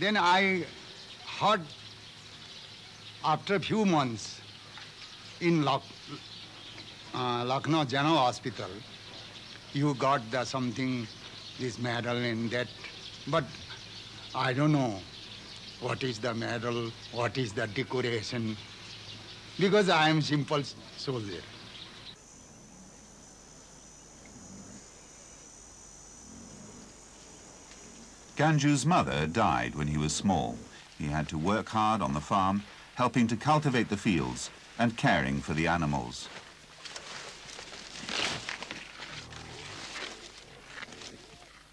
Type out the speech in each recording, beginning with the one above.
Then I heard after a few months in Luck, uh, Lucknow General Hospital, you got the something, this medal and that. But I don't know what is the medal, what is the decoration, because I am simple soldier. Ganju's mother died when he was small. He had to work hard on the farm, helping to cultivate the fields and caring for the animals.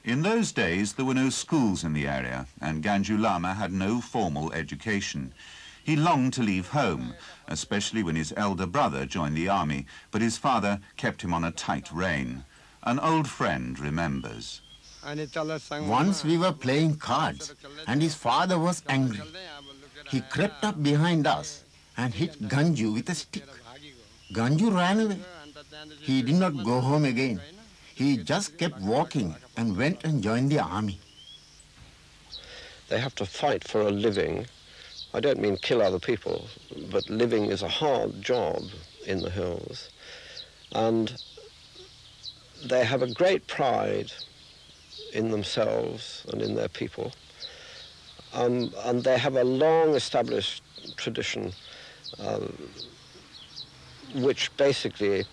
In those days, there were no schools in the area, and Ganju Lama had no formal education. He longed to leave home, especially when his elder brother joined the army, but his father kept him on a tight rein. An old friend remembers. Once we were playing cards and his father was angry. He crept up behind us and hit Ganju with a stick. Ganju ran away. He did not go home again. He just kept walking and went and joined the army. They have to fight for a living. I don't mean kill other people, but living is a hard job in the hills. And they have a great pride in themselves and in their people. Um, and they have a long established tradition uh, which basically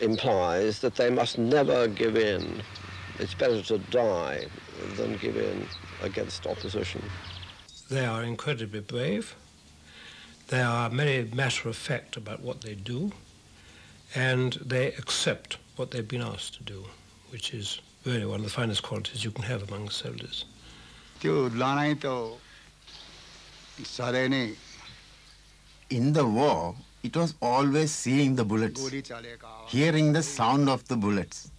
implies that they must never give in. It's better to die than give in against opposition. They are incredibly brave. They are very matter of fact about what they do, and they accept what they've been asked to do, which is really one of the finest qualities you can have among soldiers. In the war, it was always seeing the bullets, hearing the sound of the bullets.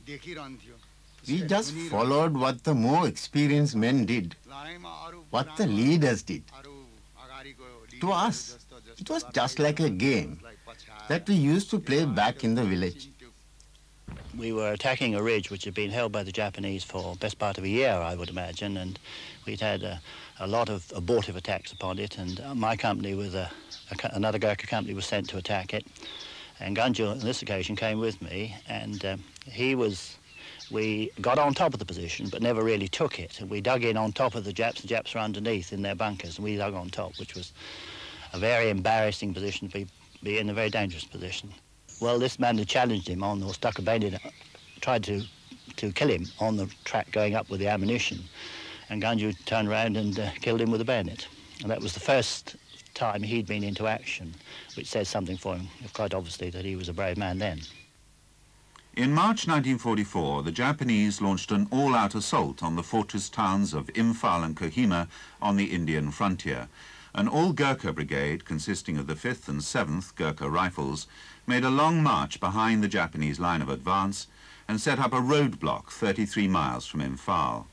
We just followed what the more experienced men did, what the leaders did. To us, it was just like a game that we used to play back in the village. We were attacking a ridge which had been held by the Japanese for best part of a year, I would imagine, and we'd had a, a lot of abortive attacks upon it, and my company with a, a, another Gurkha company was sent to attack it. And Ganju on this occasion came with me, and um, he was, we got on top of the position, but never really took it. We dug in on top of the Japs, the Japs were underneath in their bunkers, and we dug on top, which was a very embarrassing position to be, be in, a very dangerous position. Well, this man had challenged him on, or stuck a bayonet, tried to, to kill him on the track going up with the ammunition and Ganju turned around and uh, killed him with a bayonet. And that was the first time he'd been into action, which says something for him, quite obviously, that he was a brave man then. In March 1944, the Japanese launched an all-out assault on the fortress towns of Imphal and Kohima on the Indian frontier. An all-Gurkha brigade, consisting of the 5th and 7th Gurkha Rifles, made a long march behind the Japanese line of advance and set up a roadblock 33 miles from Imphal.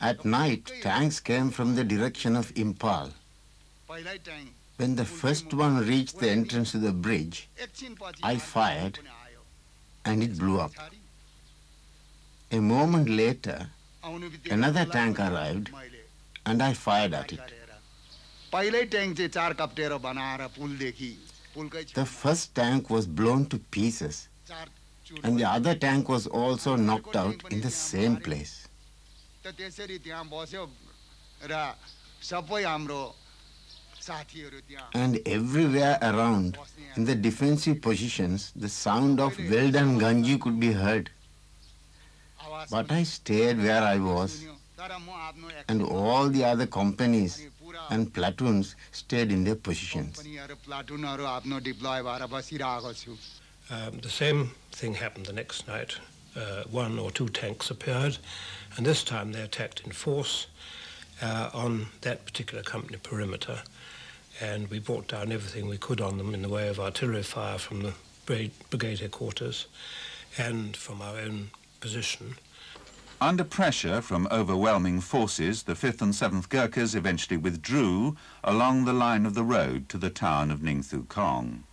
At night, tanks came from the direction of Imphal. When the first one reached the entrance to the bridge, I fired and it blew up. A moment later, another tank arrived and I fired at it. The first tank was blown to pieces and the other tank was also knocked out in the same place. And everywhere around, in the defensive positions, the sound of well done Ganju could be heard. But I stayed where I was, and all the other companies and platoons stayed in their positions. Um, the same thing happened the next night. Uh, one or two tanks appeared, and this time they attacked in force uh, on that particular company perimeter. And we brought down everything we could on them in the way of artillery fire from the brigade headquarters and from our own position. Under pressure from overwhelming forces, the 5th and 7th Gurkhas eventually withdrew along the line of the road to the town of Ningthoukhong.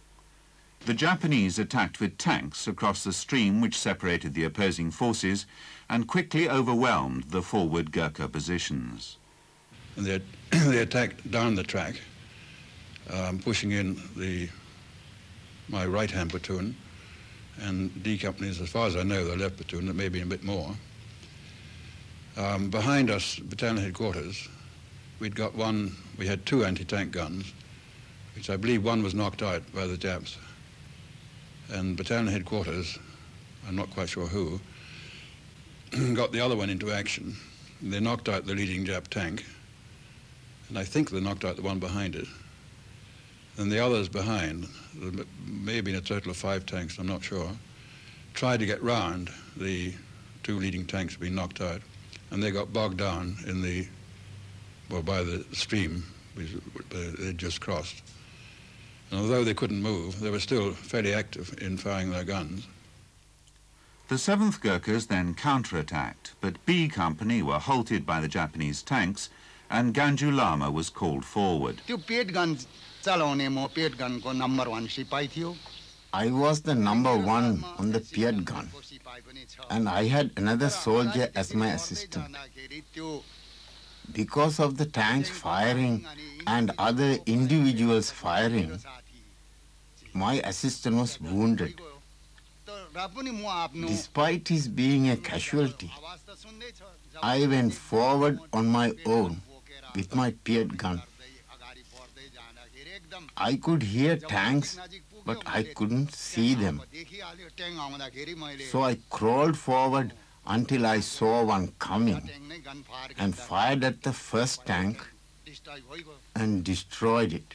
The Japanese attacked with tanks across the stream which separated the opposing forces and quickly overwhelmed the forward Gurkha positions. And they, they attacked down the track, um, pushing in the my right-hand platoon and D companies, as far as I know, the left platoon, there may be a bit more. Um, behind us, battalion headquarters, we'd got one, we had two anti-tank guns, which I believe one was knocked out by the Japs. And battalion headquarters, I'm not quite sure who, got the other one into action. They knocked out the leading Jap tank, and I think they knocked out the one behind it. And the others behind, there may have been a total of five tanks, I'm not sure, tried to get round the two leading tanks being knocked out, and they got bogged down in the, well, by the stream uh, they'd just crossed. And although they couldn't move, they were still fairly active in firing their guns. The 7th Gurkhas then counterattacked, but B Company were halted by the Japanese tanks and Ganju Lama was called forward. I was the number one on the Piat gun and I had another soldier as my assistant. Because of the tanks firing and other individuals firing, my assistant was wounded. Despite his being a casualty, I went forward on my own with my Piat gun. I could hear tanks, but I couldn't see them. So I crawled forward until I saw one coming and fired at the first tank and destroyed it.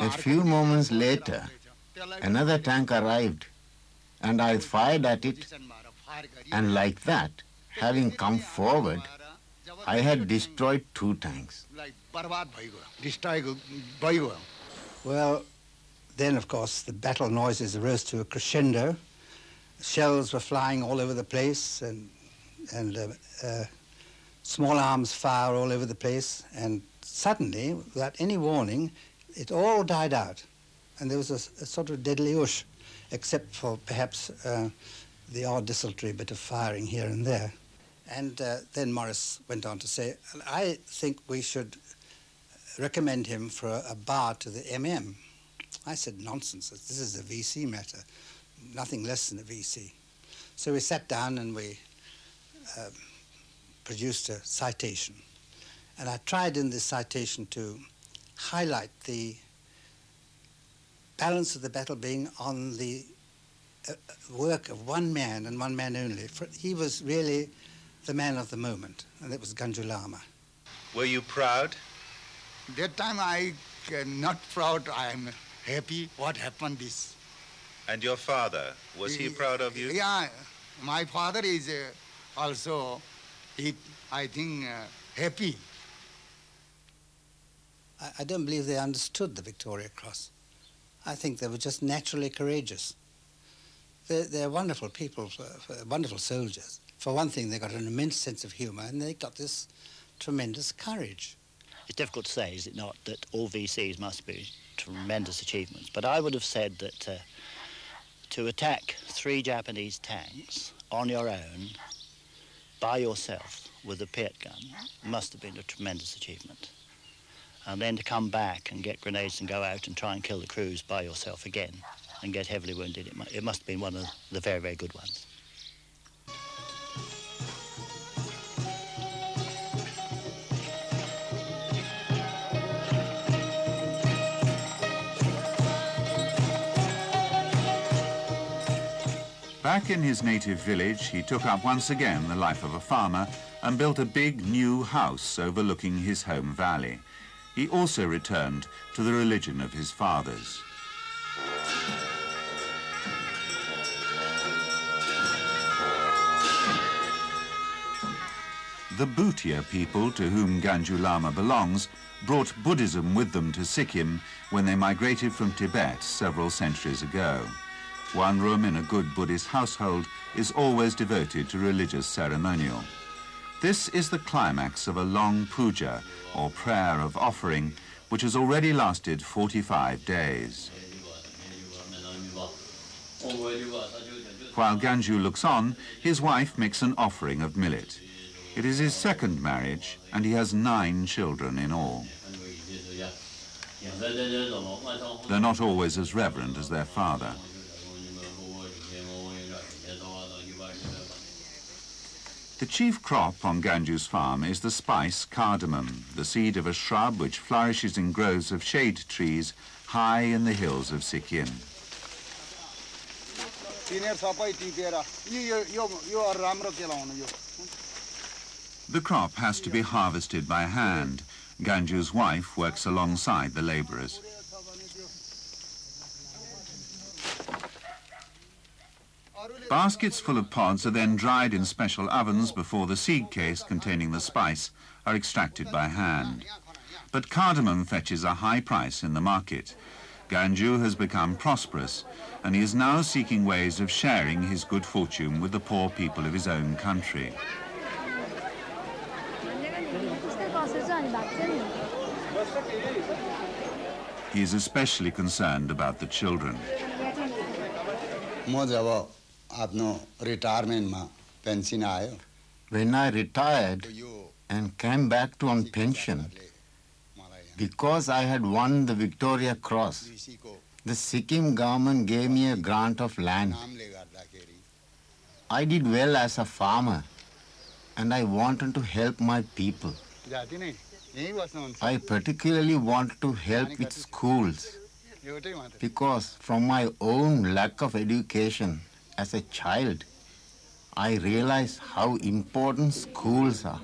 A few moments later, another tank arrived and I fired at it and like that, having come forward, I had destroyed two tanks. Well, then, of course, the battle noises rose to a crescendo. Shells were flying all over the place, and, and uh, uh, small arms fire all over the place. And suddenly, without any warning, it all died out. And there was a, a sort of deadly whoosh, except for perhaps uh, the odd desultory bit of firing here and there. And uh, then Morris went on to say, I think we should recommend him for a, a bar to the MM. I said, nonsense, this is a VC matter, nothing less than a VC. So we sat down and we uh, produced a citation. And I tried in this citation to highlight the balance of the battle being on the uh, work of one man and one man only. For he was really the man of the moment, and that was Ganju Lama. Were you proud? That time I uh, not proud, I am happy what happened this. And your father, was he, he proud of you? Yeah, my father is uh, also, he, I think, uh, happy. I, I don't believe they understood the Victoria Cross. I think they were just naturally courageous. They're, they're wonderful people, wonderful soldiers. For one thing, they got an immense sense of humour and they got this tremendous courage. It's difficult to say, is it not, that all VCs must be tremendous achievements. But I would have said that uh, to attack three Japanese tanks on your own, by yourself, with a Piat gun, must have been a tremendous achievement. And then to come back and get grenades and go out and try and kill the crews by yourself again and get heavily wounded, it, it must have been one of the very, very good ones. Back in his native village, he took up once again the life of a farmer and built a big new house overlooking his home valley. He also returned to the religion of his fathers. The Bhutia people, to whom Ganju Lama belongs, brought Buddhism with them to Sikkim when they migrated from Tibet several centuries ago. One room in a good Buddhist household is always devoted to religious ceremonial. This is the climax of a long puja, or prayer of offering, which has already lasted 45 days. While Ganju looks on, his wife makes an offering of millet. It is his second marriage, and he has nine children in all. They're not always as reverent as their father. The chief crop on Ganju's farm is the spice cardamom, the seed of a shrub which flourishes in groves of shade trees high in the hills of Sikkim. The crop has to be harvested by hand. Ganju's wife works alongside the labourers. Baskets full of pods are then dried in special ovens before the seed case containing the spice are extracted by hand. But cardamom fetches a high price in the market. Ganju has become prosperous and he is now seeking ways of sharing his good fortune with the poor people of his own country. He is especially concerned about the children. When I retired and came back to on pension, because I had won the Victoria Cross, the Sikkim government gave me a grant of land. I did well as a farmer and I wanted to help my people. I particularly wanted to help with schools because from my own lack of education as a child, I realized how important schools are.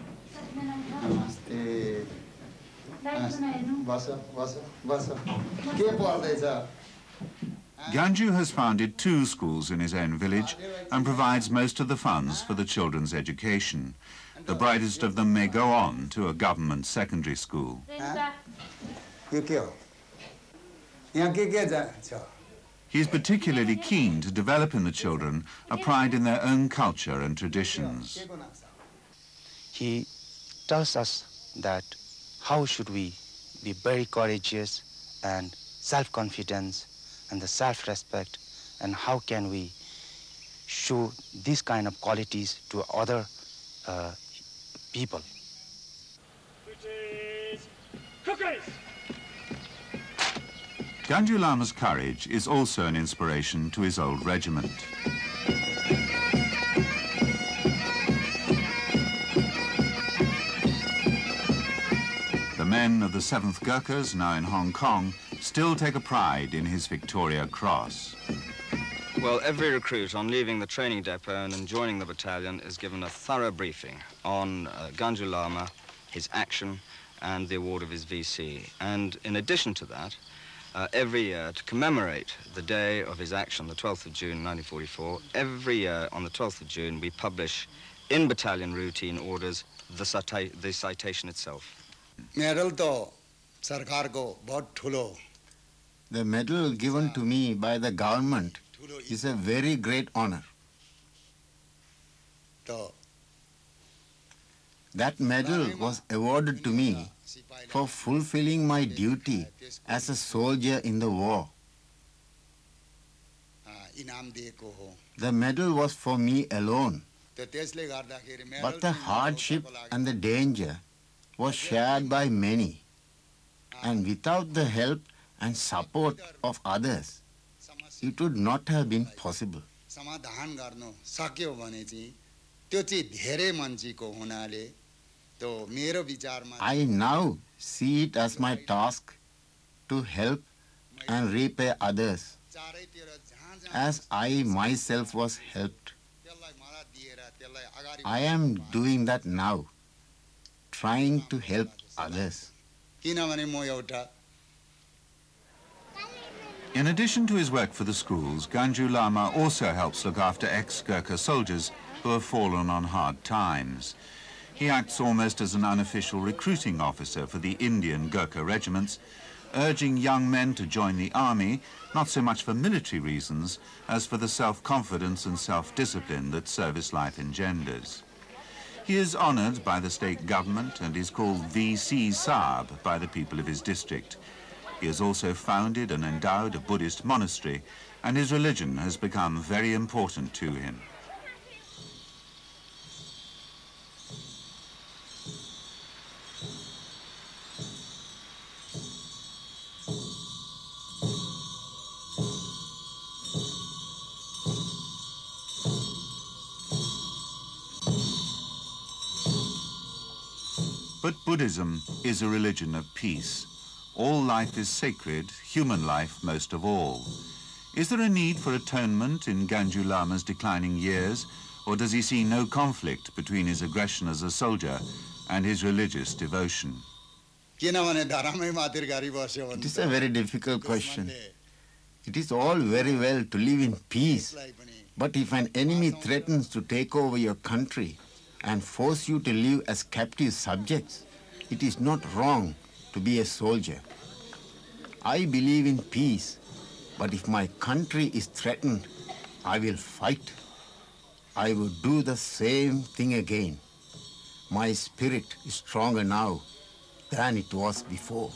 Ganju has founded two schools in his own village and provides most of the funds for the children's education. The brightest of them may go on to a government secondary school. He is particularly keen to develop in the children a pride in their own culture and traditions. He tells us that how should we be very courageous and self-confidence and the self-respect and how can we show these kind of qualities to other uh, people. Ganju Lama's courage is also an inspiration to his old regiment. The men of the 7th Gurkhas, now in Hong Kong, still take a pride in his Victoria Cross. Well, every recruit on leaving the training depot and joining the battalion is given a thorough briefing on uh, Ganju Lama, his action, and the award of his VC. And in addition to that, uh, every year to commemorate the day of his action, the 12th of June 1944, every year on the 12th of June we publish in battalion routine orders the, cita the citation itself. The medal given to me by the government is a very great honor. That medal was awarded to me for fulfilling my duty as a soldier in the war. The medal was for me alone, but the hardship and the danger was shared by many, and without the help and support of others, it would not have been possible. I now see it as my task to help and repay others as I myself was helped. I am doing that now, trying to help others. In addition to his work for the schools, Ganju Lama also helps look after ex-Gurkha soldiers who have fallen on hard times. He acts almost as an unofficial recruiting officer for the Indian Gurkha regiments, urging young men to join the army, not so much for military reasons as for the self-confidence and self-discipline that service life engenders. He is honoured by the state government and is called V.C. Saab by the people of his district. He has also founded and endowed a Buddhist monastery and his religion has become very important to him. Buddhism is a religion of peace. All life is sacred, human life most of all. Is there a need for atonement in Ganju Lama's declining years, or does he see no conflict between his aggression as a soldier and his religious devotion? It is a very difficult question. It is all very well to live in peace, but if an enemy threatens to take over your country, and force you to live as captive subjects, it is not wrong to be a soldier. I believe in peace, but if my country is threatened, I will fight. I will do the same thing again. My spirit is stronger now than it was before.